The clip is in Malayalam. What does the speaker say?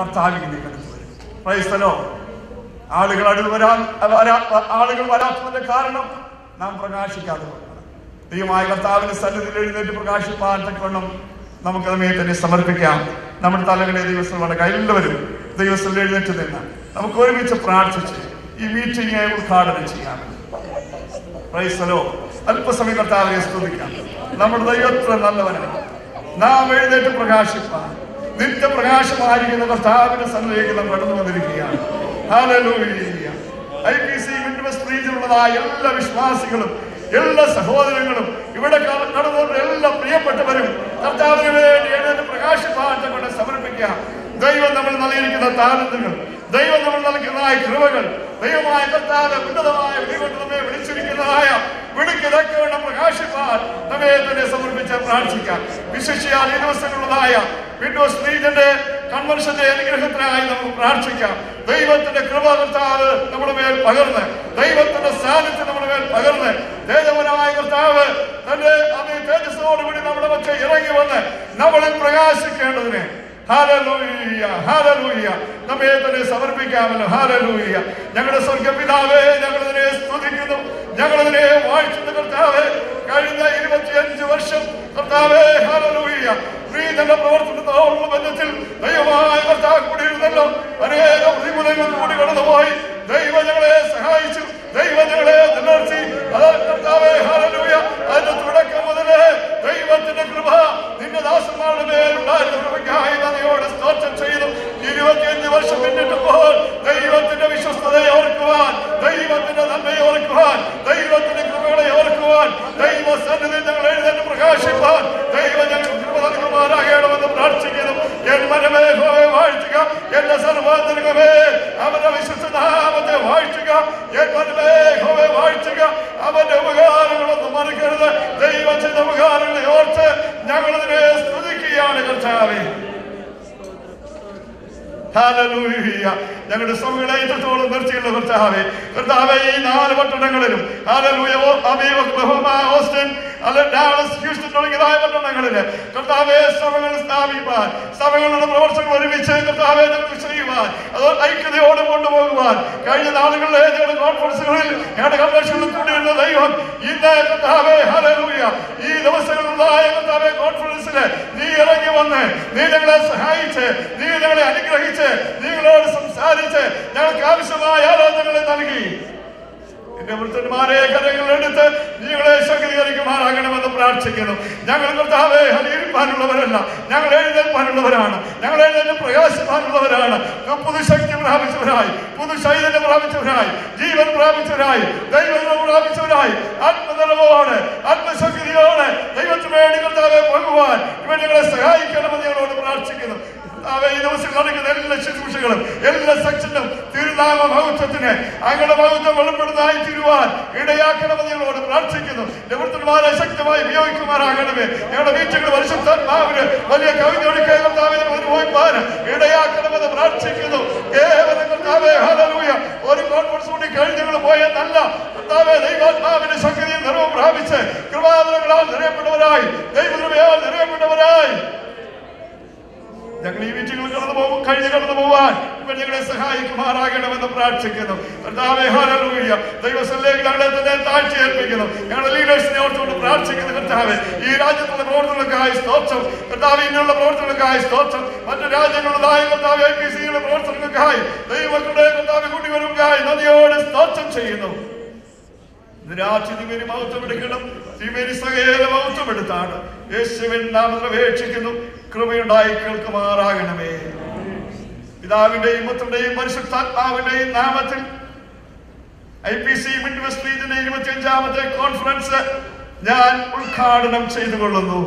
വരും പ്രൈസ്തലോ ആളുകൾ അടുത്ത് വരാൻ ആളുകൾ വരാത്തതിന്റെ കാരണം നാം പ്രകാശിക്കാതെ. ദൈവമായ കർത്താവിന്റെ സന്നിധിയിൽ എഴുന്നേറ്റ് പ്രകാശിപ്പാൻ തക്കവണ്ണം നമുക്ക് നമ്മെ തന്നെ സമർപ്പിക്കാം. നമ്മുടെ തലകളെ ദൈവസ്ഥലമാണ് എല്ലാവരും ദൈവസ്ഥലം എഴുന്നേറ്റ് നിന്ന് നമുക്ക് ഒരുമിച്ച് പ്രാർത്ഥിച്ച് ഈ മീറ്റിംഗ് ഉദ്ഘാടനം ചെയ്യാം. പ്രൈസ്തലോ അല്പസമയം കർത്താവിനെ സ്തുതിക്കാം. നമ്മുടെ ദൈവത്ര നല്ലവനാണ്. നാം എഴുന്നേറ്റ് പ്രകാശിപ്പാൻ നിത്യപ്രകാശമായിരിക്കുന്ന കർത്താവിന്റെ സന്നിധിയിലേക്ക് നാം കടന്നു വന്നിരിക്കുകയാണ്. IPC മിനിമസ് റീജിയനിലുള്ളതായ എല്ലാ വിശ്വാസികളും എല്ലാ സഹോദരങ്ങളും ഇവിടെ കടന്നുകൊണ്ട് എല്ലാ പ്രിയപ്പെട്ടവരും കർത്താവിന് വേണ്ടി എഴുന്നേറ്റ് കൊണ്ട് സമർപ്പിക്കാം ദൈവം നമ്മൾ നൽകിയിരിക്കുന്ന താരതങ്ങൾ ദൈവം നമ്മൾ നൽകുന്നതായ കൃപകൾ ദൈവമായ കർത്താവ് ഉന്നതമായ വിധികൊണ്ട് നമ്മെ വിളിച്ചിരിക്കുന്നതായ വിളിക്കിതൊക്കെ വേണം പ്രകാശിപ്പാൻ നമ്മെ തന്നെ സമർപ്പിച്ച് പ്രാർത്ഥിക്കാം. വിശേഷിയാൽ ഈ ദിവസങ്ങളുള്ളതായ വിൻഡോസ് ലീഗിന്റെ കൺവെൻഷന്റെ അനുഗ്രഹത്തിനായി നമുക്ക് പ്രാർത്ഥിക്കാം. ദൈവത്തിന്റെ കൃപ കർത്താവ് നമ്മുടെ മേൽ പകർന്ന് ദൈവത്തിന്റെ സാന്നിധ്യം നമ്മുടെ മേൽ പകർന്ന് തേജവനായ കർത്താവ് തന്റെ അതേ തേജസ്സോടുകൂടി നമ്മുടെ പക്ഷെ ഇറങ്ങി വന്ന് നമ്മളെ പ്രകാശിക്കേണ്ടതിന്. ഹാലലൂയ ഹാലലൂയ നമ്മെ തന്നെ സമർപ്പിക്കാമല്ലോ. ഹാലലൂയ ഞങ്ങളുടെ സ്വർഗപിതാവേ ഞങ്ങളതിനെ സ്തുതിക്കുന്നു. ഞങ്ങളതിനെ വാഴ്ത്തുന്ന കർത്താവേ. കഴിഞ്ഞ ഇരുപത്തിയഞ്ച് വർഷം കർത്താവേ ഹാലലൂയ പ്രീതന്റെ പ്രവർത്തനത്തോടുള്ള ബന്ധത്തിൽ ദൈവമായ കർത്താവ് കൂടി ഇരുന്നല്ലോ. അനേക പ്രതികൂലങ്ങൾ കൂടി കടന്നുപോയി. ദൈവജങ്ങളെ സഹായിച്ചു. ദൈവജങ്ങളെ നിലനിർത്തി അതാ കർത്താവേ ഹാലലൂയ കർത്താവേ. ഞങ്ങളുടെ സഭകളെ ഇത്രത്തോളം നിർത്തിയുള്ള കർത്താവേ ഈ നാല് പട്ടണങ്ങളിലും ഓസ്റ്റിൻ ഡാളസ് ഹ്യൂസ്റ്റൺ തുടങ്ങിയതായ പട്ടണങ്ങളിൽ കർത്താവെ സഭകൾ സ്ഥാപിപ്പാൻ സഭകളുടെ പ്രവർത്തനങ്ങൾ ഒരുമിച്ച് കർത്താവെ ചെയ്യുവാൻ അത് ഐക്യതയോടെ കൊണ്ടുപോകുവാൻ കഴിഞ്ഞ നാളുകളിലെ ഞങ്ങളുടെ കോൺഫറൻസുകളിൽ ഞങ്ങളുടെ കൺവെൻഷനിൽ കൂടിയിരുന്ന ദൈവം ഇന്ന് കർത്താവെ ഹല്ലേലൂയ ഈ ദിവസങ്ങളിലുള്ളതായ കർത്താവെ ഇറങ്ങി വന്ന് നീ ഞങ്ങളെ സഹായിച്ച് നീ ഞങ്ങളെ അനുഗ്രഹിച്ച് നിങ്ങളോട് സംസാരിച്ച് ഞങ്ങൾക്ക് ആവശ്യമായ ആലോചനകളെ നൽകി. എന്റെ വൃത്തന്മാരെ കരങ്ങളെടുത്ത് നിങ്ങളെ ശക്തീകരിക്കുമാറാകണമെന്ന് പ്രാർത്ഥിക്കുന്നു. ഞങ്ങൾ കർത്താവെ ഹരിയിരിപ്പാനുള്ളവരല്ല ഞങ്ങൾ എഴുന്നേൽപ്പാനുള്ളവരാണ്. ഞങ്ങൾ എഴുന്നേറ്റ് പ്രകാശിപ്പാനുള്ളവരാണ്. പുതുശക്തി പ്രാപിച്ചവരായി പുതുശൈതന്യം പ്രാപിച്ചവരായി ജീവൻ പ്രാപിച്ചവരായി ദൈവം പ്രാപിച്ചവരായി. ആത്മനിർഭവമാണ് ആത്മശക്തിയോടെ ദൈവത്തിന് വേണ്ടി കർത്താവെ പോകുവാൻ ഇവ ഞങ്ങളെ സഹായിക്കണമെന്ന് ഞങ്ങളോട് പ്രാർത്ഥിക്കുന്നു. ഈ ദിവസം എല്ലാ ശുശ്രൂഷകളും എല്ലാ സെക്ഷനും തിരുനാമ മഹത്വത്തിന് അങ്ങനെ മഹത്വം വെളിപ്പെടുന്നതായി തിരുവാൻ ഇടയാക്കണമെന്ന് ഞങ്ങളോട് പ്രാർത്ഥിക്കുന്നു. നിവൃത്തന്മാരെ ശക്തമായി ഉപയോഗിക്കുമാറാകണമേ ഞങ്ങളുടെ വീട്ടുകൾ പരിശുദ്ധാത്മാവിന് വലിയ കവിതയൊടുക്കുക താവിനെ അനുഭവിപ്പാൻ ഇടയാക്കണമെന്ന് പ്രാർത്ഥിക്കുന്നു. കേവലം ഒരു കോൺഫറൻസ് കൂടി കഴിഞ്ഞ് ഞങ്ങൾ പോയെന്നല്ല കർത്താവേ ദൈവാത്മാവിന്റെ ശക്തിയും നിറവും പ്രാപിച്ച് കൃപാവരങ്ങളാൽ നിറയപ്പെട്ടവരായി. ദൈവകൃപയാൽ നിറയപ്പെട്ടവരായി. ഞങ്ങൾ ഈ വീട്ടിൽ കടന്നു പോകും കഴിഞ്ഞ് കടന്നു പോവാൻ ഇവൻ ഞങ്ങളെ സഹായിക്കുമാറാകണമെന്ന് പ്രാർത്ഥിക്കുന്നു. ദൈവസ്ഥലേക്ക് ഞങ്ങളെ തന്നെ താഴ്ച ഏൽപ്പിക്കുന്നു ഞങ്ങളുടെ ലീഡേഴ്സിനെ ഓർത്തുകൊണ്ട് പ്രാർത്ഥിക്കുന്നു കർത്താവേ. ഈ രാജ്യത്തുള്ള പ്രവർത്തനങ്ങൾക്കായി സ്തോത്രം. കർത്താവ് ഇന്നുള്ള പ്രവർത്തനങ്ങൾക്കായി സ്തോത്രം. മറ്റു രാജ്യങ്ങളുള്ളതായ കർത്താവ് ഐ പി സിയുടെ പ്രവർത്തനങ്ങൾക്കായി ദൈവങ്ങളുടെ കർത്താവ് കൂട്ടി വരുവായി നദിയോട് സ്തോത്രം ചെയ്യുന്നു. രാത്രി തിരുമേനി മഹത്വം എടുക്കണം. തിരുമേനി സകേല മഹത്വം എടുത്താണ്. യേശുവിൻ നാമത്തിൽ അപേക്ഷിക്കുന്നു. കൃപയുണ്ടായി കേൾക്കുമാറാകണമേ. പിതാവിന്റെയും പുത്രന്റെയും പരിശുദ്ധാത്മാവിന്റെയും നാമത്തിൽ I P C mid west റീജിയന്റെ ഇരുപത്തിയഞ്ചാമത്തെ കോൺഫറൻസ് ഞാൻ ഉദ്ഘാടനം ചെയ്തുകൊള്ളുന്നു.